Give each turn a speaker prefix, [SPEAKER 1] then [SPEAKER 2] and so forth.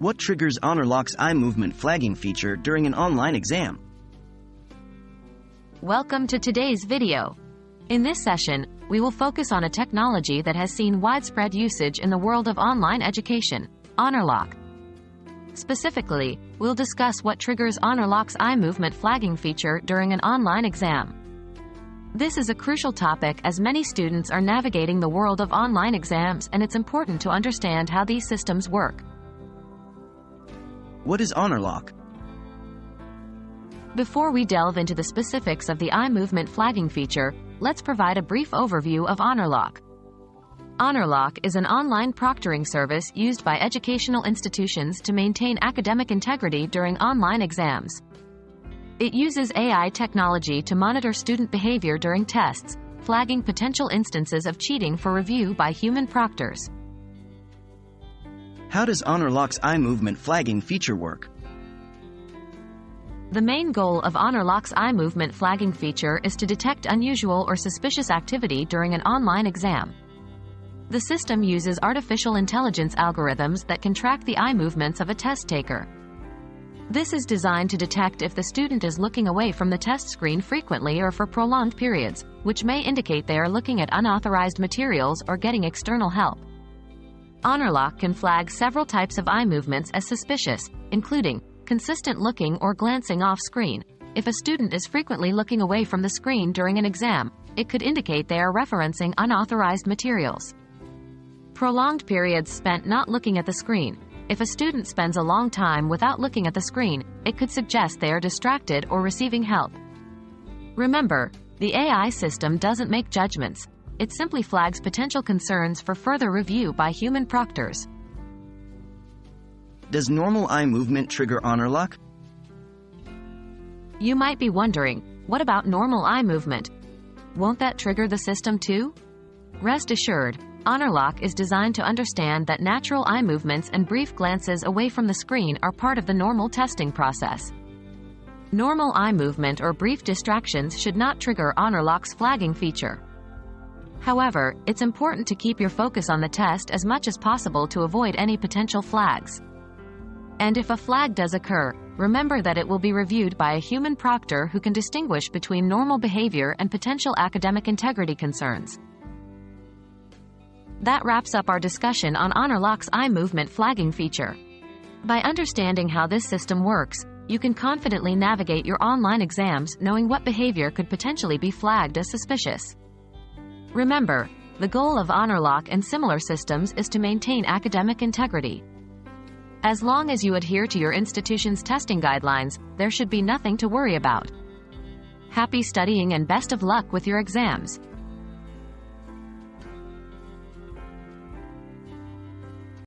[SPEAKER 1] What triggers HonorLock's eye movement flagging feature during an online exam?
[SPEAKER 2] Welcome to today's video. In this session, we will focus on a technology that has seen widespread usage in the world of online education, HonorLock. Specifically, we'll discuss what triggers HonorLock's eye movement flagging feature during an online exam. This is a crucial topic as many students are navigating the world of online exams and it's important to understand how these systems work.
[SPEAKER 1] What is HonorLock?
[SPEAKER 2] Before we delve into the specifics of the eye movement flagging feature, let's provide a brief overview of HonorLock. HonorLock is an online proctoring service used by educational institutions to maintain academic integrity during online exams. It uses AI technology to monitor student behavior during tests, flagging potential instances of cheating for review by human proctors.
[SPEAKER 1] How does HonorLock's eye movement flagging feature work?
[SPEAKER 2] The main goal of HonorLock's eye movement flagging feature is to detect unusual or suspicious activity during an online exam. The system uses artificial intelligence algorithms that can track the eye movements of a test taker. This is designed to detect if the student is looking away from the test screen frequently or for prolonged periods, which may indicate they are looking at unauthorized materials or getting external help. HonorLock can flag several types of eye movements as suspicious, including consistent looking or glancing off screen. If a student is frequently looking away from the screen during an exam, it could indicate they are referencing unauthorized materials. Prolonged periods spent not looking at the screen, if a student spends a long time without looking at the screen, it could suggest they are distracted or receiving help. Remember, the AI system doesn't make judgments. It simply flags potential concerns for further review by human proctors.
[SPEAKER 1] Does normal eye movement trigger Honorlock?
[SPEAKER 2] You might be wondering, what about normal eye movement? Won't that trigger the system too? Rest assured, HonorLock is designed to understand that natural eye movements and brief glances away from the screen are part of the normal testing process. Normal eye movement or brief distractions should not trigger HonorLock's flagging feature. However, it's important to keep your focus on the test as much as possible to avoid any potential flags. And if a flag does occur, remember that it will be reviewed by a human proctor who can distinguish between normal behavior and potential academic integrity concerns. That wraps up our discussion on HonorLock's eye movement flagging feature. By understanding how this system works, you can confidently navigate your online exams knowing what behavior could potentially be flagged as suspicious. Remember, the goal of HonorLock and similar systems is to maintain academic integrity. As long as you adhere to your institution's testing guidelines, there should be nothing to worry about. Happy studying and best of luck with your exams.